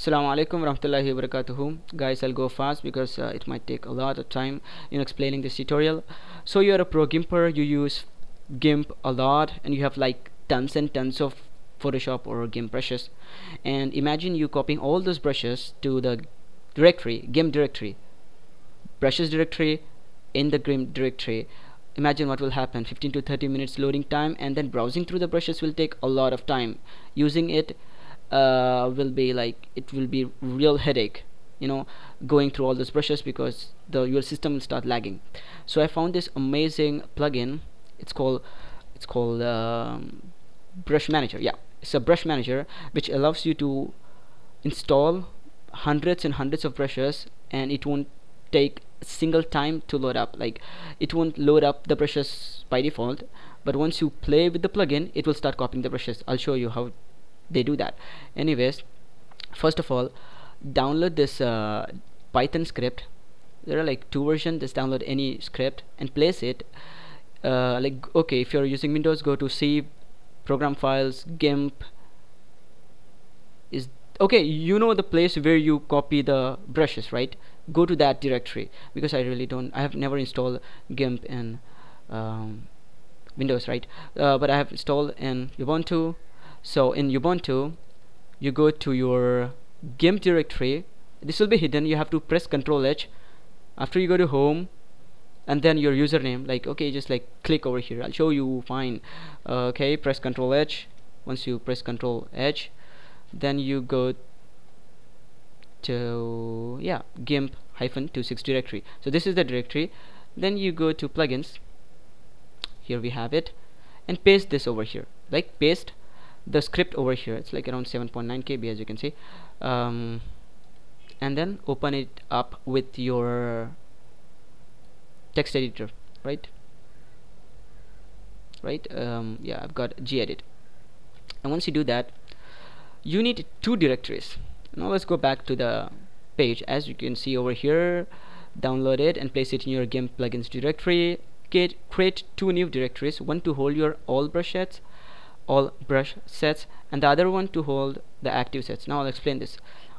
Assalamu alaikum warahmatullahi wabarakatuh. Guys I'll go fast because uh, it might take a lot of time in explaining this tutorial. So you're a pro gimper you use gimp a lot and you have like tons and tons of photoshop or gimp brushes. And imagine you copying all those brushes to the directory gimp directory. Brushes directory in the gimp directory. Imagine what will happen. 15 to 30 minutes loading time and then browsing through the brushes will take a lot of time. Using it uh, will be like it will be real headache you know going through all those brushes because the your system will start lagging. So I found this amazing plugin. It's called it's called um, brush manager. Yeah it's a brush manager which allows you to install hundreds and hundreds of brushes and it won't take single time to load up. Like it won't load up the brushes by default but once you play with the plugin it will start copying the brushes. I'll show you how they do that. Anyways first of all download this uh, python script. There are like two versions. Just download any script and place it. Uh, like okay if you're using windows go to c program files gimp. Is okay you know the place where you copy the brushes right? Go to that directory because I really don't I have never installed gimp in um, windows right? Uh, but I have installed in ubuntu so in ubuntu you go to your gimp directory. This will be hidden. You have to press ctrl h. After you go to home and then your username like okay just like click over here. I'll show you fine. Uh, okay press ctrl h. Once you press ctrl h then you go to yeah gimp hyphen 26 directory. So this is the directory. Then you go to plugins. Here we have it. And paste this over here. Like paste the script over here it's like around 7.9 KB as you can see. Um, and then open it up with your text editor right? Right? Um, yeah I've got gedit. And once you do that you need two directories. Now let's go back to the page. As you can see over here download it and place it in your GIMP plugins directory. Create two new directories one to hold your all brush sets all brush sets and the other one to hold the active sets. Now I'll explain this.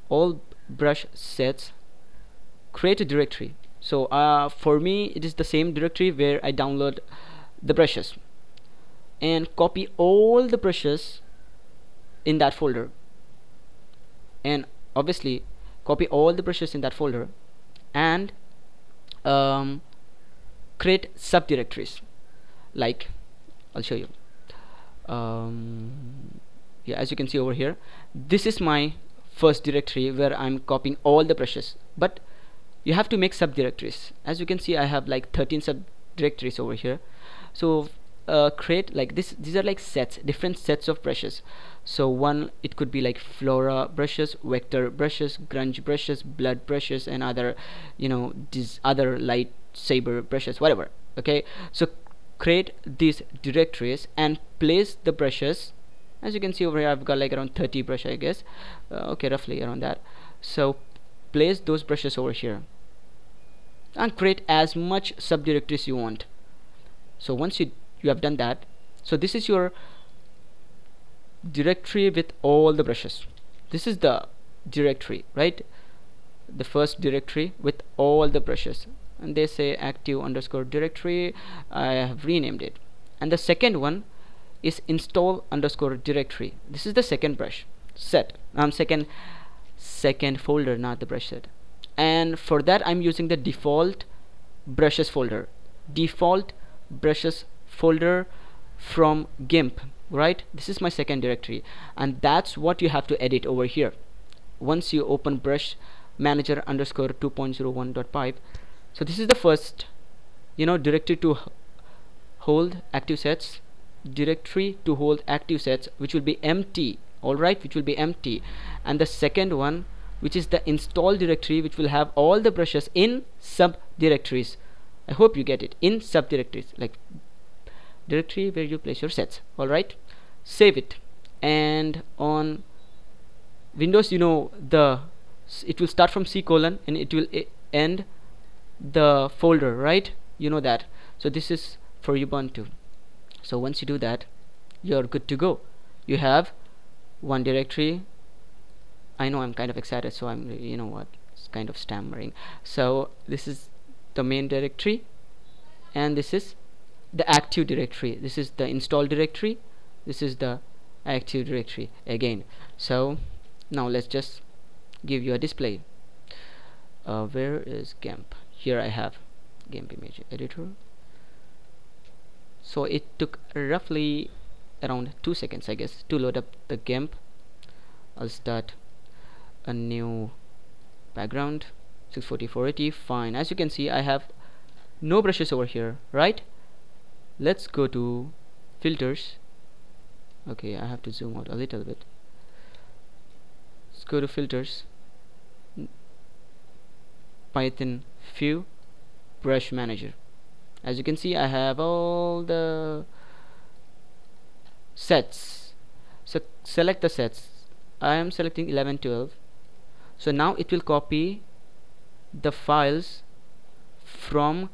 All brush sets create a directory. So uh, for me it is the same directory where I download the brushes and copy all the brushes in that folder. And obviously copy all the brushes in that folder and um, create subdirectories. Like I'll show you um, yeah as you can see over here this is my first directory where I'm copying all the brushes. But you have to make subdirectories. As you can see I have like 13 subdirectories over here. So uh, create like this these are like sets different sets of brushes. So one it could be like flora brushes vector brushes grunge brushes blood brushes and other you know these other lightsaber brushes whatever okay? So create these directories and place the brushes. As you can see over here I've got like around 30 brush I guess. Uh, okay roughly around that. So place those brushes over here. And create as much subdirectories you want. So once you you have done that so this is your directory with all the brushes. This is the directory right? The first directory with all the brushes and they say active underscore directory I have renamed it. And the second one is install underscore directory. This is the second brush set. Um second second folder not the brush set. And for that I'm using the default brushes folder. Default brushes folder from GIMP right? This is my second directory. And that's what you have to edit over here. Once you open brush manager underscore 2.01.5 so this is the first you know directory to hold active sets directory to hold active sets which will be empty alright which will be empty. And the second one which is the install directory which will have all the brushes in subdirectories. I hope you get it in subdirectories like directory where you place your sets alright save it. And on Windows you know the it will start from C colon and it will end the folder right? You know that. So this is for Ubuntu. So once you do that you're good to go. You have one directory. I know I'm kind of excited so I'm you know what it's kind of stammering. So this is the main directory and this is the active directory. This is the install directory. This is the active directory again. So now let's just give you a display. Uh, where is GIMP here I have GIMP image editor. So it took roughly around two seconds I guess to load up the GIMP. I'll start a new background 640 fine. As you can see I have no brushes over here right? Let's go to filters. Okay I have to zoom out a little bit. Let's go to filters. Python Fu brush manager. As you can see I have all the sets. So select the sets. I am selecting 11 12 so now it will copy the files from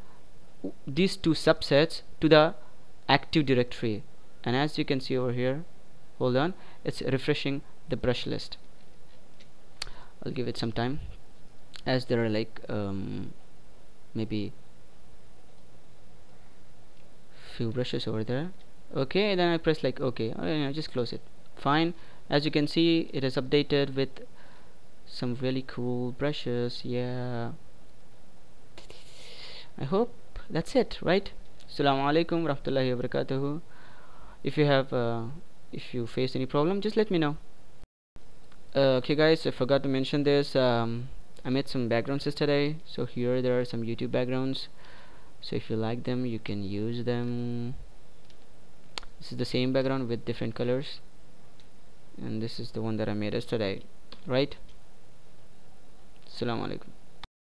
these two subsets to the active directory. And as you can see over here hold on it's refreshing the brush list. I'll give it some time as there are like um, maybe few brushes over there. Okay then I press like okay. I just close it. Fine. As you can see it is updated with some really cool brushes. Yeah. I hope that's it right? Assalamu alaikum rahmatullahi wabarakatuh. If you have uh, if you face any problem just let me know. Uh, okay guys I forgot to mention this. Um, I made some backgrounds yesterday so here there are some YouTube backgrounds. So if you like them you can use them. This is the same background with different colors. And this is the one that I made yesterday right? Assalamu alaikum